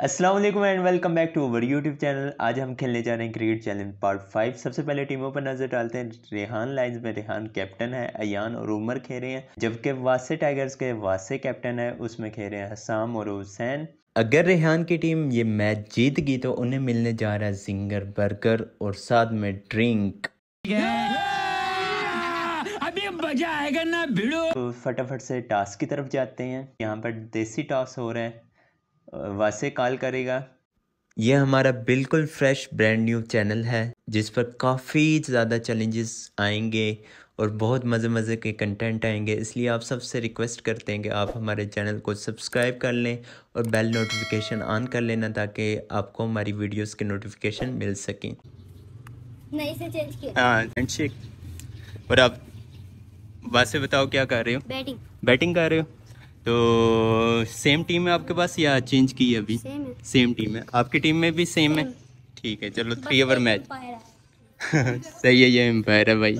अस्सलाम वालेकुम and welcome back to our YouTube channel आज हम खेलने जा रहे हैं क्रिकेट चैलेंज पार्ट फाइव सबसे पहले टीमों पर नज़र डालते हैं। रेहान लाइंस में रेहान कैप्टन है अयान और उमर खेल रहे हैं जबकि वासे टाइगर्स के वासे कैप्टन है उसमें खेल रहे हैं हसाम और हुसैन। अगर रेहान की टीम ये मैच जीत गई तो उन्हें मिलने जा रहा है जिंगर बर्गर और साथ में ड्रिंक अभी मज़ा आएगा ना भिड़ो। तो फटाफट से टास्क की तरफ़ जाते हैं। यहाँ पर देसी टॉस हो रहा है। वासे कॉल करेगा। ये हमारा बिल्कुल फ्रेश ब्रांड न्यू चैनल है जिस पर काफ़ी ज़्यादा चैलेंजेस आएँगे और बहुत मज़े मज़े के कंटेंट आएँगे। इसलिए आप सबसे रिक्वेस्ट करते हैं कि आप हमारे चैनल को सब्सक्राइब कर लें और बेल नोटिफिकेशन ऑन कर लेना ताकि आपको हमारी वीडियोस के नोटिफिकेशन मिल सकें। नहीं से चेंज किया। हाँ और आप वासे बताओ क्या कर रहे हो? बैटिंग बैटिंग कर रहे हो? तो सेम टीम है आपके पास या चेंज की है अभी? सेम है। सेम टीम है। आपकी टीम में भी सेम है? ठीक है चलो थ्री ओवर मैच सही है ये एम्पायर है भाई।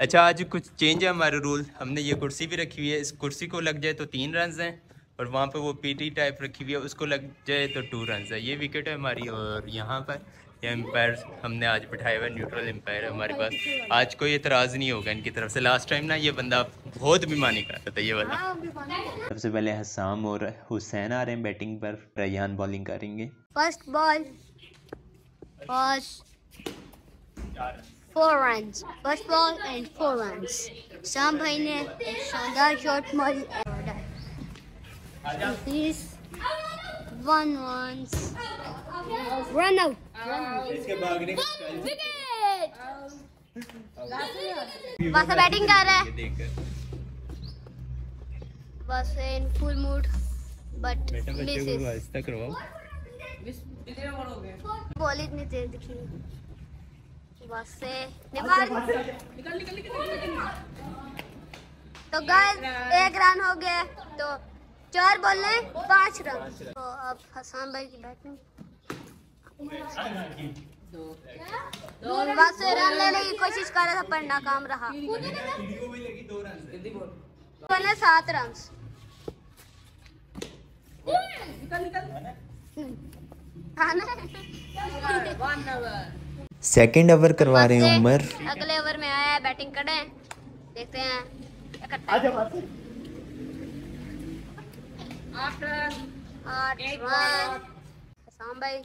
अच्छा आज कुछ चेंज है हमारे रूल हमने ये कुर्सी भी रखी हुई है। इस कुर्सी को लग जाए तो तीन रन हैं। और वहाँ पे वो पीटी टाइप रखी हुई है उसको लग जाए तो टू रन है। ये विकेट है हमारी और यहाँ पर ये एम्पायर हमने आज बिठाया हुआ न्यूट्रल एम्पायर है हमारे पास। आज कोई एतराज़ नहीं होगा इनकी तरफ़ से। लास्ट टाइम ना ये बंदा बहुत बेमानी कर रहा था ये वाला। सबसे पहले हसाम और हुसैन आ रहे हैं बैटिंग पर रैयान बॉलिंग करेंगे। First ball four runs first ball and four runs Sham भाई ने शानदार शॉट मारी। Please. One runs. Run out. Wicket. बस बैटिंग कर रहा है बस इन फुल मूड बट करवाओ बॉल इतनी तेज दिखी बस से निकाल। तो गाइस एक रन हो गया। तो चार बॉल में पाँच रन। तो अब हसान भाई की बैटिंग। बस से रन लेने की कोशिश कर रहा था पर नाकाम रहा। बने सात रन। सेकंड ओवर करवा रहे हैं उमर। अगले ओवर में आया है बैटिंग करें देखते हैं। है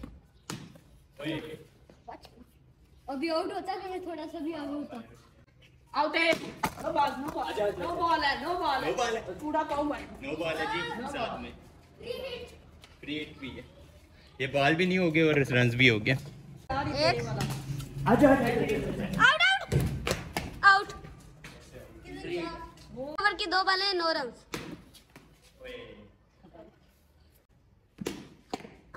अभी आउट होता थोड़ा सा भी होता आउट है no ball no ball no ball है नो बॉल है पूरा है नो बॉल है जी साथ में भी है ये बॉल भी नहीं हो गया और रन भी हो गया एक आउट आउट आउट ओवर की दो बॉलें नो रन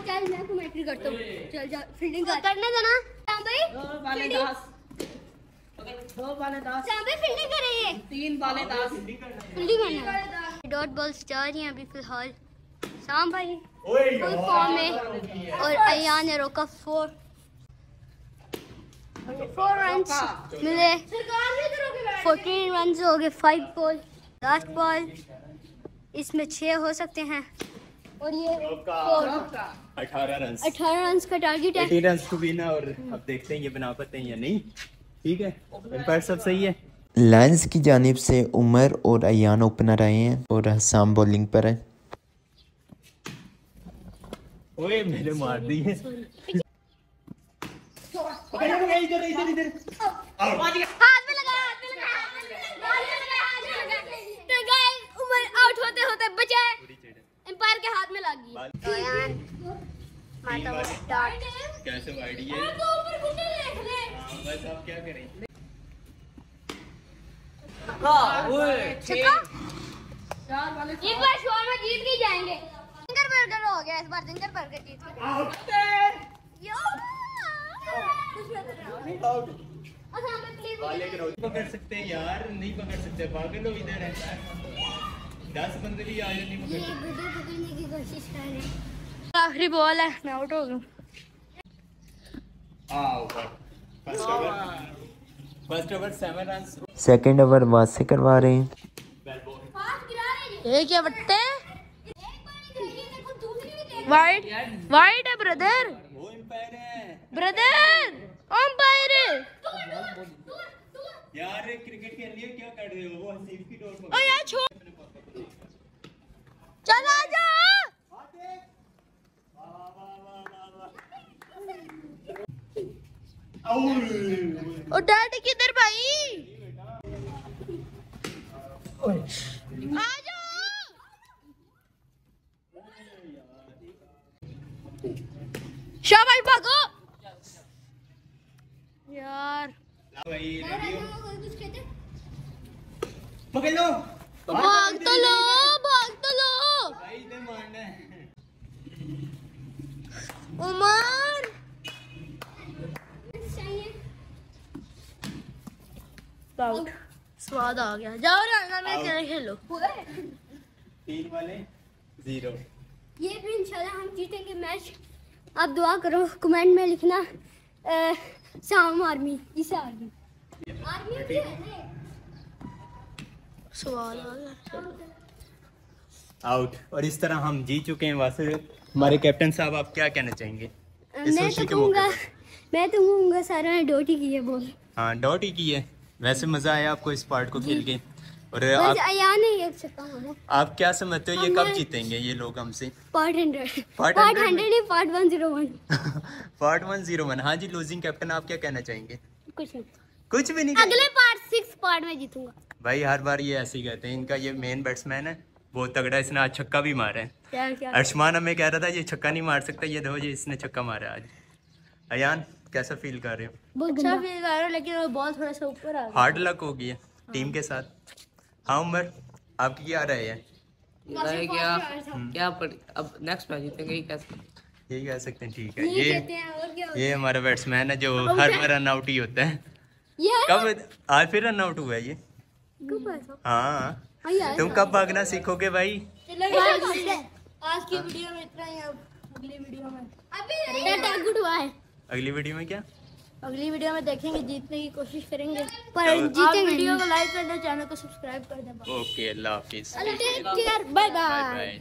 चल मैं करता हूँ चल जा फील्डिंग कर करने देना भाई दो बाले दस बाले हाँ भाई फील्डिंग कर रही है तीन बाले दस फील्डिंग करना है डॉट बॉल्स जा रही हैं अभी फ़िलहाल शाम भाई फुल फॉर्म में और अयान ने रोका फोर फोर रन मिले फोर्टीन रन हो गए फाइव बॉल लास्ट बॉल इसमें छः हो सकते हैं। और ये अठारह रन अठारह रन का टारगेट है। और अब देखते हैं ये बना पाते हैं या नहीं। ठीक है? एम्पायर सब सही है? लायंस की जानिब से उमर और अयान ओपनर आए हैं और हसाम बॉलिंग पर है। ओए मेरे मार दी है। इधर इधर इधर। हाथ में लगा, हाथ में लगा तो गाइस उमर आउट होते होते बचा। एम्पायर के हाथ में लग गई। तो यार। माता वो स्टार्ट कैसे आइडिया तो ऊपर घुटने देख ले। बस आप क्या करें? छक्का चार वाले इस बार शोर में जीत के ही जाएँगे। जिंगर बर्गर हो गया इस बार जिंगर बर्गर जीत के। यो। हमें प्लीज़ पकड़ सकते हैं यार नहीं पकड़ सकते पागल हो इधर है। दस बंदे भी आए नहीं पकड़ ये वीडियो पकड़ने की कोशिश कर रहे हैं। आखिरी बॉल है मैं आउट हो गया। First over first seven run second over वहाँ से करवा रहे हैं। ये क्या बट्टे? एक बार गई देखो दूसरी भी देख वाइट वाइट है ब्रदर है। ब्रदर अंपायर दूर दूर दूर यार क्रिकेट खेलनी है क्या कर रहे हो? वो हसीफ की डोर ओ यार छोड़। चल आ जा ओ डैड किधर भाई? आ जाओ शाबाश भागो। यार। भाई कुछ कहते पकड़ लो। भाग तो लो भाग तो लो भाई इधर मारना है। उमर। स्वाद आ गया। जाओ राना में चले खेलो? तीन वाले ज़ीरो ये भी इंशाल्लाह हम जीतेंगे मैच आप दुआ करो कमेंट में लिखना अ, साम आर्मी इसे आर्मी। आर्मी है? स्वाद आ गया। आउट और इस तरह हम जीत चुके हैं वैसे हमारे कैप्टन साहब आप क्या कहना चाहेंगे? मैं तो कहूँगा मैं तो कहूँगा सारा ने डोटी की है बोल। हाँ डॉट ही की है। वैसे मज़ा आया आपको इस पार्ट को खेल के। और आप नहीं आप क्या समझते हो ये कब जीतेंगे ये लोग हमसे? पार्ट हंड्रेड पार्ट 100 हंड्रेड नहीं part one zero one part one zero one हाँ जी लूजिंग कैप्टन आप क्या कहना चाहेंगे? कुछ नहीं। कुछ भी नहीं अगले पार्ट सिक्स पार्ट में जीतूँगा। भाई हर बार ये ऐसे ही कहते हैं। इनका ये मेन बैट्समैन है। बहुत तगड़ा है, इसने आज छक्का भी मारा है। क्या क्या? अर्शमान हमें कह रहा था ये छक्का नहीं मार सकता ये देखो ये इसने छक्का मारा आज। अयान कैसा फील कर रहे हो? अच्छा फील कर रहा हूँ लेकिन वो बॉल थोड़ा सा ऊपर आ गया। हार्ड लक हो गई टीम के साथ। हाँ उमर आपकी क्या राय है? क्या क्या? अब नेक्स्ट मैच जीतेंगे यही कह सकते हैं ठीक है। ये ये कहते हैं और क्या होता ये हमारा बैट्समैन है जो हर बार रन आउट ही होता है। है? कब आज फिर रन आउट हुआ है ये? हाँ हाँ। तुम कब भागना सीखोगे भाई? आज की वीडियो में इतना ही अब अगली वीडियो में। अभी गुड है। अगली वीडियो में क्या? अगली वीडियो में देखेंगे जीतने की कोशिश करेंगे। पर जीतेंगे वीडियो को लाइक कर दे चैनल को सब्सक्राइब कर दे ओके अल्लाह हाफिज बाय बाय